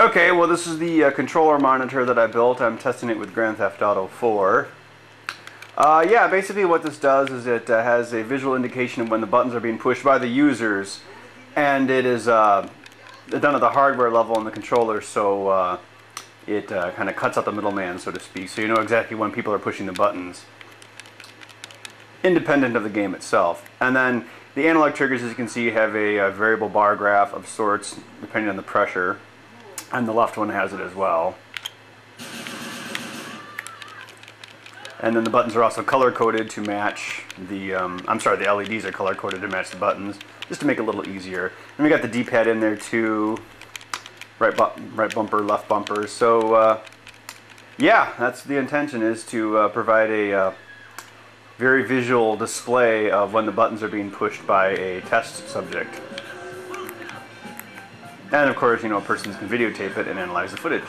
Okay, well this is the uh, controller monitor that I built. I'm testing it with Grand Theft Auto 4. Uh, yeah, basically what this does is it uh, has a visual indication of when the buttons are being pushed by the users. And it is uh, done at the hardware level on the controller, so uh, it uh, kind of cuts out the middleman, so to speak. So you know exactly when people are pushing the buttons. Independent of the game itself. And then the analog triggers, as you can see, have a, a variable bar graph of sorts, depending on the pressure and the left one has it as well. And then the buttons are also color coded to match the, um, I'm sorry, the LEDs are color coded to match the buttons, just to make it a little easier. And we got the D-pad in there too, right, bu right bumper, left bumper. So uh, yeah, that's the intention is to uh, provide a uh, very visual display of when the buttons are being pushed by a test subject. And of course, you know, persons can videotape it and analyze the footage.